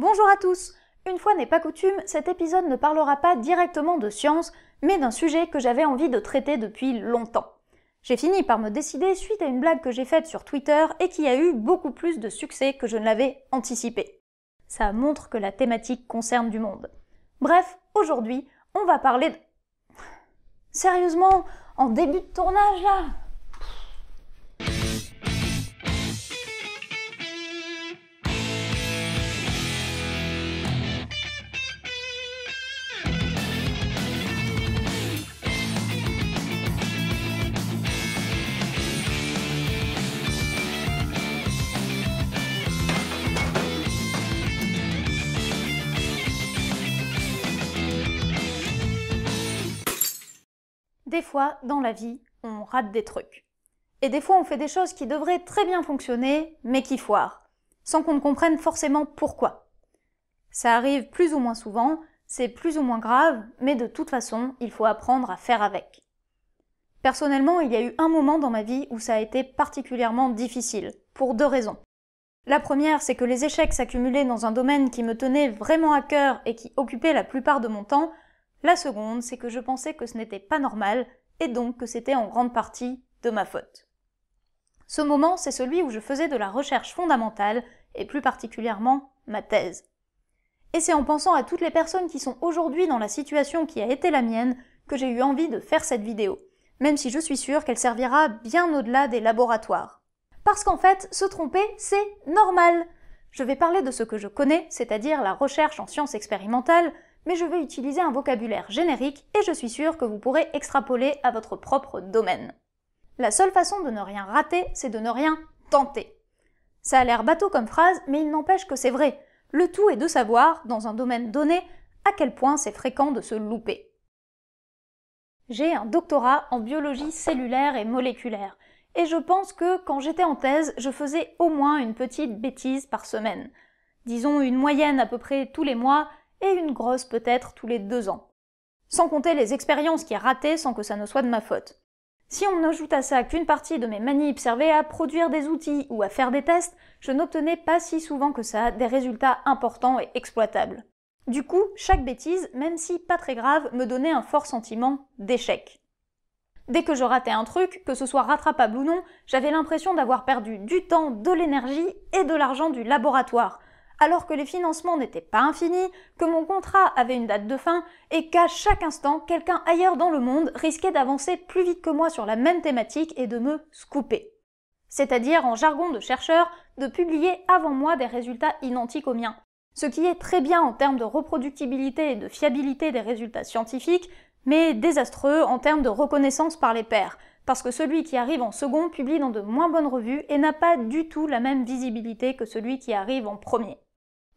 Bonjour à tous Une fois n'est pas coutume, cet épisode ne parlera pas directement de science, mais d'un sujet que j'avais envie de traiter depuis longtemps. J'ai fini par me décider suite à une blague que j'ai faite sur Twitter et qui a eu beaucoup plus de succès que je ne l'avais anticipé. Ça montre que la thématique concerne du monde. Bref, aujourd'hui, on va parler de... Sérieusement, en début de tournage là Des fois, dans la vie, on rate des trucs. Et des fois, on fait des choses qui devraient très bien fonctionner, mais qui foirent, sans qu'on ne comprenne forcément pourquoi. Ça arrive plus ou moins souvent, c'est plus ou moins grave, mais de toute façon, il faut apprendre à faire avec. Personnellement, il y a eu un moment dans ma vie où ça a été particulièrement difficile, pour deux raisons. La première, c'est que les échecs s'accumulaient dans un domaine qui me tenait vraiment à cœur et qui occupait la plupart de mon temps, la seconde, c'est que je pensais que ce n'était pas normal, et donc que c'était en grande partie de ma faute. Ce moment, c'est celui où je faisais de la recherche fondamentale, et plus particulièrement ma thèse. Et c'est en pensant à toutes les personnes qui sont aujourd'hui dans la situation qui a été la mienne que j'ai eu envie de faire cette vidéo, même si je suis sûre qu'elle servira bien au-delà des laboratoires. Parce qu'en fait, se tromper, c'est normal. Je vais parler de ce que je connais, c'est-à-dire la recherche en sciences expérimentales, mais je vais utiliser un vocabulaire générique et je suis sûre que vous pourrez extrapoler à votre propre domaine. La seule façon de ne rien rater, c'est de ne rien tenter. Ça a l'air bateau comme phrase, mais il n'empêche que c'est vrai. Le tout est de savoir, dans un domaine donné, à quel point c'est fréquent de se louper. J'ai un doctorat en biologie cellulaire et moléculaire, et je pense que quand j'étais en thèse, je faisais au moins une petite bêtise par semaine. Disons une moyenne à peu près tous les mois, et une grosse peut-être tous les deux ans. Sans compter les expériences qui rataient sans que ça ne soit de ma faute. Si on ajoute à ça qu'une partie de mes manips servait à produire des outils ou à faire des tests, je n'obtenais pas si souvent que ça des résultats importants et exploitables. Du coup, chaque bêtise, même si pas très grave, me donnait un fort sentiment d'échec. Dès que je ratais un truc, que ce soit rattrapable ou non, j'avais l'impression d'avoir perdu du temps, de l'énergie et de l'argent du laboratoire, alors que les financements n'étaient pas infinis, que mon contrat avait une date de fin et qu'à chaque instant, quelqu'un ailleurs dans le monde risquait d'avancer plus vite que moi sur la même thématique et de me scooper. C'est-à-dire, en jargon de chercheur, de publier avant moi des résultats identiques aux miens. Ce qui est très bien en termes de reproductibilité et de fiabilité des résultats scientifiques, mais désastreux en termes de reconnaissance par les pairs, parce que celui qui arrive en second publie dans de moins bonnes revues et n'a pas du tout la même visibilité que celui qui arrive en premier.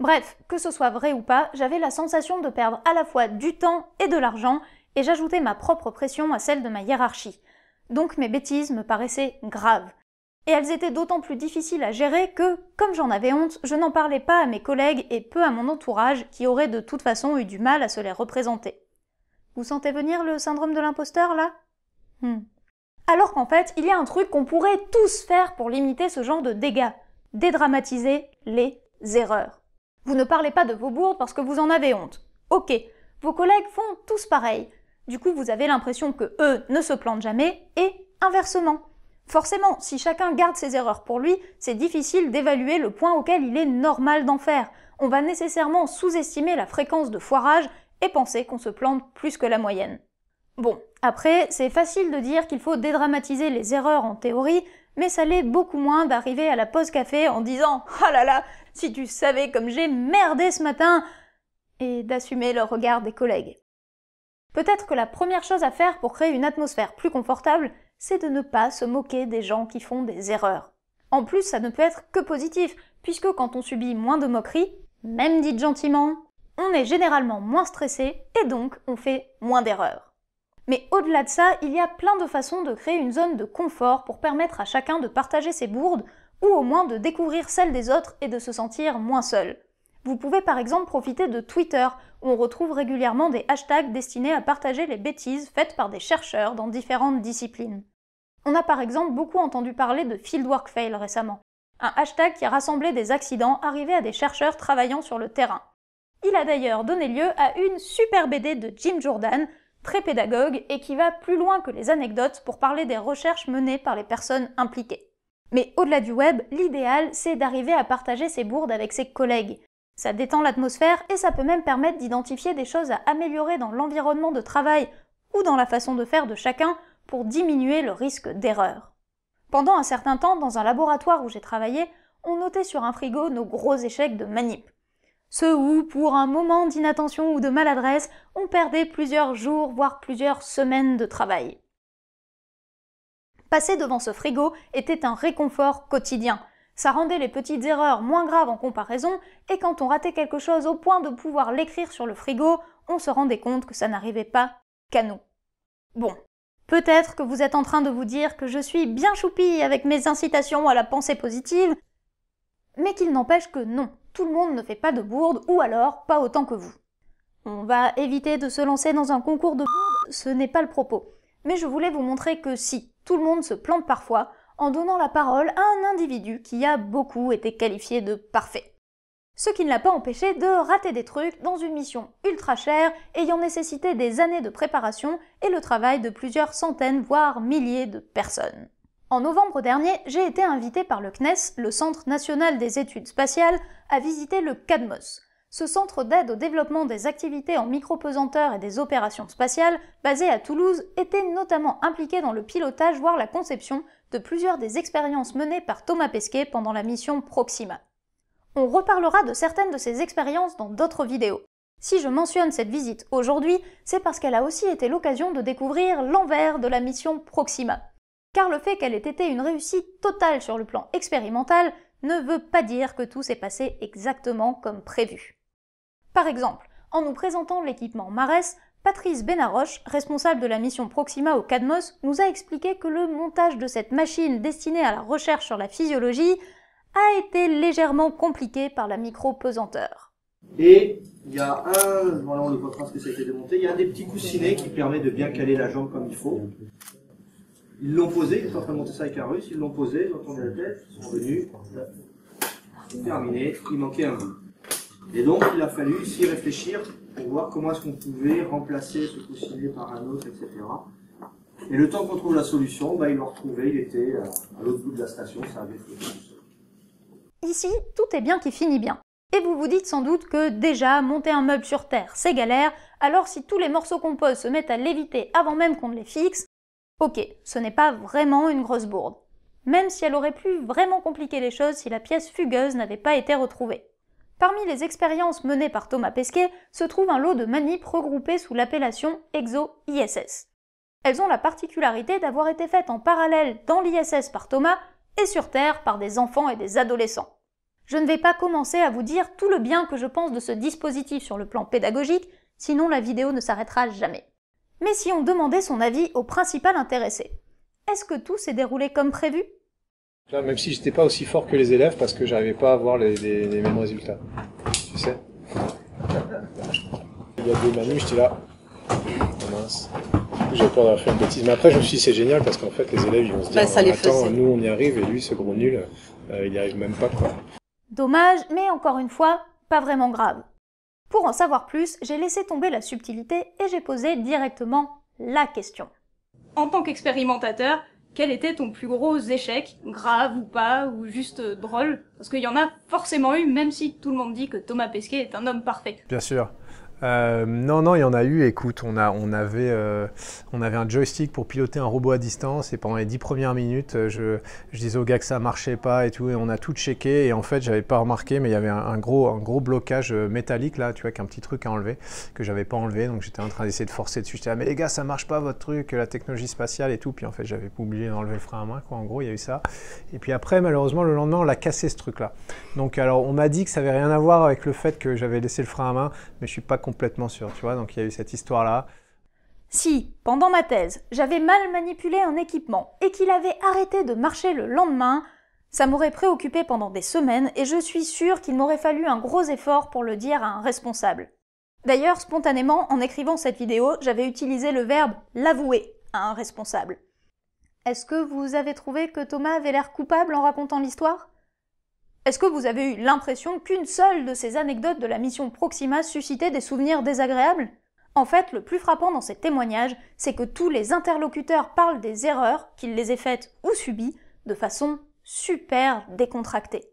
Bref, que ce soit vrai ou pas, j'avais la sensation de perdre à la fois du temps et de l'argent, et j'ajoutais ma propre pression à celle de ma hiérarchie. Donc mes bêtises me paraissaient graves. Et elles étaient d'autant plus difficiles à gérer que, comme j'en avais honte, je n'en parlais pas à mes collègues et peu à mon entourage qui auraient de toute façon eu du mal à se les représenter. Vous sentez venir le syndrome de l'imposteur là? Hmm. Alors qu'en fait, il y a un truc qu'on pourrait tous faire pour limiter ce genre de dégâts. Dédramatiser les erreurs. Vous ne parlez pas de vos bourdes parce que vous en avez honte. Ok, vos collègues font tous pareil. Du coup, vous avez l'impression que eux ne se plantent jamais et inversement. Forcément, si chacun garde ses erreurs pour lui, c'est difficile d'évaluer le point auquel il est normal d'en faire. On va nécessairement sous-estimer la fréquence de foirage et penser qu'on se plante plus que la moyenne. Bon, après, c'est facile de dire qu'il faut dédramatiser les erreurs en théorie, mais ça l'est beaucoup moins d'arriver à la pause café en disant « Ah là là, si tu savais comme j'ai merdé ce matin !» et d'assumer le regard des collègues. Peut-être que la première chose à faire pour créer une atmosphère plus confortable, c'est de ne pas se moquer des gens qui font des erreurs. En plus, ça ne peut être que positif, puisque quand on subit moins de moqueries, même dites gentiment, on est généralement moins stressé et donc on fait moins d'erreurs. Mais au-delà de ça, il y a plein de façons de créer une zone de confort pour permettre à chacun de partager ses bourdes, ou au moins de découvrir celles des autres et de se sentir moins seul. Vous pouvez par exemple profiter de Twitter, où on retrouve régulièrement des hashtags destinés à partager les bêtises faites par des chercheurs dans différentes disciplines. On a par exemple beaucoup entendu parler de Fieldwork Fail récemment. un hashtag qui rassemblait des accidents arrivés à des chercheurs travaillant sur le terrain. Il a d'ailleurs donné lieu à une super BD de Jim Jordan, très pédagogue et qui va plus loin que les anecdotes pour parler des recherches menées par les personnes impliquées. Mais au-delà du web, l'idéal, c'est d'arriver à partager ses bourdes avec ses collègues. Ça détend l'atmosphère et ça peut même permettre d'identifier des choses à améliorer dans l'environnement de travail ou dans la façon de faire de chacun pour diminuer le risque d'erreur. Pendant un certain temps, dans un laboratoire où j'ai travaillé, on notait sur un frigo nos gros échecs de manip. Ceux où, pour un moment d'inattention ou de maladresse, on perdait plusieurs jours, voire plusieurs semaines de travail. Passer devant ce frigo était un réconfort quotidien. Ça rendait les petites erreurs moins graves en comparaison, et quand on ratait quelque chose au point de pouvoir l'écrire sur le frigo, on se rendait compte que ça n'arrivait pas qu'à nous. Bon, peut-être que vous êtes en train de vous dire que je suis bien choupie avec mes incitations à la pensée positive, mais qu'il n'empêche que non, tout le monde ne fait pas de bourde, ou alors pas autant que vous. On va éviter de se lancer dans un concours de bourde, ce n'est pas le propos. Mais je voulais vous montrer que si, tout le monde se plante parfois en donnant la parole à un individu qui a beaucoup été qualifié de parfait. Ce qui ne l'a pas empêché de rater des trucs dans une mission ultra chère ayant nécessité des années de préparation et le travail de plusieurs centaines voire milliers de personnes. En novembre dernier, j'ai été invité par le CNES, le Centre national des études spatiales, à visiter le CADMOS, ce centre d'aide au développement des activités en micropesanteur et des opérations spatiales, basé à Toulouse, était notamment impliqué dans le pilotage, voire la conception, de plusieurs des expériences menées par Thomas Pesquet pendant la mission Proxima. On reparlera de certaines de ces expériences dans d'autres vidéos. Si je mentionne cette visite aujourd'hui, c'est parce qu'elle a aussi été l'occasion de découvrir l'envers de la mission Proxima. Car le fait qu'elle ait été une réussite totale sur le plan expérimental ne veut pas dire que tout s'est passé exactement comme prévu. Par exemple, en nous présentant l'équipement MARES, Patrice Benaroche, responsable de la mission Proxima au CADMOS, nous a expliqué que le montage de cette machine destinée à la recherche sur la physiologie a été légèrement compliqué par la micro-pesanteur. Et il y a un, voilà on le voit que ça a été démonté, il y a un des petits coussinets qui permet de bien caler la jambe comme il faut. Ils l'ont posé, ils sont en train de monter ça avec un russe, ils l'ont posé, ils ont tourné la tête, ils sont venus, terminé, il manquait un bout. Et donc, il a fallu s'y réfléchir pour voir comment est-ce qu'on pouvait remplacer ce coussinet par un autre, etc. Et le temps qu'on trouve la solution, bah, ils l'ont retrouvé, il était à l'autre bout de la station, ça avait fait Ici, tout est bien qui finit bien. Et vous vous dites sans doute que déjà, monter un meuble sur Terre, c'est galère, alors si tous les morceaux qu'on pose se mettent à léviter avant même qu'on ne les fixe, ok, ce n'est pas vraiment une grosse bourde. Même si elle aurait pu vraiment compliquer les choses si la pièce fugueuse n'avait pas été retrouvée. Parmi les expériences menées par Thomas Pesquet se trouve un lot de manips regroupés sous l'appellation EXO-ISS. Elles ont la particularité d'avoir été faites en parallèle dans l'ISS par Thomas et sur Terre par des enfants et des adolescents. Je ne vais pas commencer à vous dire tout le bien que je pense de ce dispositif sur le plan pédagogique, sinon la vidéo ne s'arrêtera jamais. Mais si on demandait son avis au principal intéressé, est-ce que tout s'est déroulé comme prévu? Même si j'étais pas aussi fort que les élèves parce que j'arrivais pas à avoir les, mêmes résultats. Tu sais Il y a deux manies, j'étais là. Oh mince. J'ai peur d'avoir fait une bêtise. Mais après, je me suis dit, c'est génial parce qu'en fait, les élèves, ils vont se dire, bah, attends, nous, on y arrive et lui, ce gros nul, euh, il n'y arrive même pas, quoi. Dommage, mais encore une fois, pas vraiment grave. Pour en savoir plus, j'ai laissé tomber la subtilité et j'ai posé directement la question. En tant qu'expérimentateur, quel était ton plus gros échec, grave ou pas, ou juste euh, drôle? Parce qu'il y en a forcément eu, même si tout le monde dit que Thomas Pesquet est un homme parfait. Bien sûr. Euh, non, non, il y en a eu. Écoute, on, a, on, avait, euh, on avait un joystick pour piloter un robot à distance et pendant les dix premières minutes, euh, je, disais au gars que ça marchait pas et tout et on a tout checké et en fait, j'avais pas remarqué, mais il y avait un, gros, un gros blocage métallique là, tu vois, qu'un petit truc à enlever que j'avais pas enlevé. Donc j'étais en train d'essayer de forcer dessus. J'étais là, mais les gars, ça marche pas votre truc, la technologie spatiale et tout. Puis en fait, j'avais oublié d'enlever le frein à main, quoi. En gros, il y a eu ça. Et puis après, malheureusement, le lendemain, on l'a cassé ce truc là. Donc alors, on m'a dit que ça avait rien à voir avec le fait que j'avais laissé le frein à main, mais je suis pas complètement sûr, tu vois, donc il y a eu cette histoire-là. Si, pendant ma thèse, j'avais mal manipulé un équipement et qu'il avait arrêté de marcher le lendemain, ça m'aurait préoccupé pendant des semaines et je suis sûre qu'il m'aurait fallu un gros effort pour le dire à un responsable. D'ailleurs, spontanément, en écrivant cette vidéo, j'avais utilisé le verbe l'avouer à un responsable. Est-ce que vous avez trouvé que Thomas avait l'air coupable en racontant l'histoire? Est-ce que vous avez eu l'impression qu'une seule de ces anecdotes de la mission Proxima suscitait des souvenirs désagréables? En fait, le plus frappant dans ces témoignages, c'est que tous les interlocuteurs parlent des erreurs, qu'ils les aient faites ou subies, de façon super décontractée.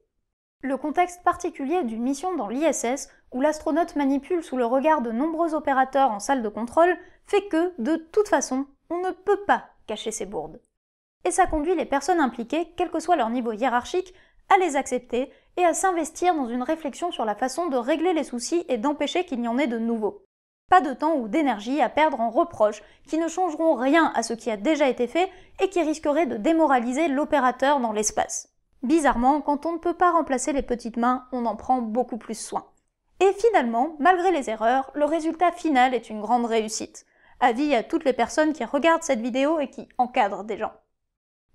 Le contexte particulier d'une mission dans l'ISS, où l'astronaute manipule sous le regard de nombreux opérateurs en salle de contrôle, fait que, de toute façon, on ne peut pas cacher ses bourdes. Et ça conduit les personnes impliquées, quel que soit leur niveau hiérarchique, à les accepter et à s'investir dans une réflexion sur la façon de régler les soucis et d'empêcher qu'il n'y en ait de nouveaux. Pas de temps ou d'énergie à perdre en reproches qui ne changeront rien à ce qui a déjà été fait et qui risqueraient de démoraliser l'opérateur dans l'espace. Bizarrement, quand on ne peut pas remplacer les petites mains, on en prend beaucoup plus soin. Et finalement, malgré les erreurs, le résultat final est une grande réussite. Avis à toutes les personnes qui regardent cette vidéo et qui encadrent des gens.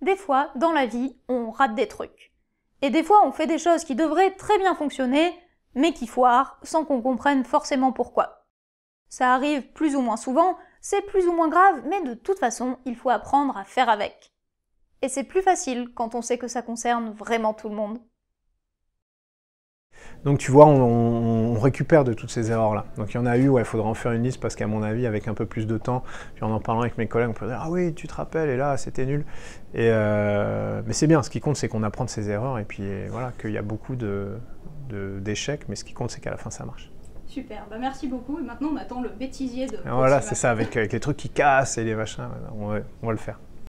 Des fois, dans la vie, on rate des trucs. Et des fois, on fait des choses qui devraient très bien fonctionner, mais qui foirent sans qu'on comprenne forcément pourquoi. Ça arrive plus ou moins souvent, c'est plus ou moins grave, mais de toute façon, il faut apprendre à faire avec. Et c'est plus facile quand on sait que ça concerne vraiment tout le monde. Donc tu vois, on, récupère de toutes ces erreurs-là. Donc il y en a eu, ouais, il faudra en faire une liste parce qu'à mon avis, avec un peu plus de temps, puis en en parlant avec mes collègues, on peut dire ah oui, tu te rappelles, et là c'était nul. Et euh, mais c'est bien. Ce qui compte, c'est qu'on apprend de ces erreurs et puis voilà qu'il y a beaucoup de, d'échecs, mais ce qui compte, c'est qu'à la fin, ça marche. Super, bah merci beaucoup. Et maintenant, on attend le bêtisier de. Voilà, c'est ça, avec, avec, les trucs qui cassent et les machins. On va, on va le faire.